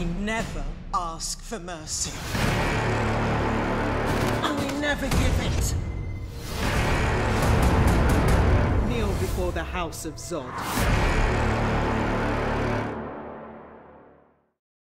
We never ask for mercy. And we never give it. Kneel before the House of Zod.